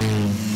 Mm-hmm.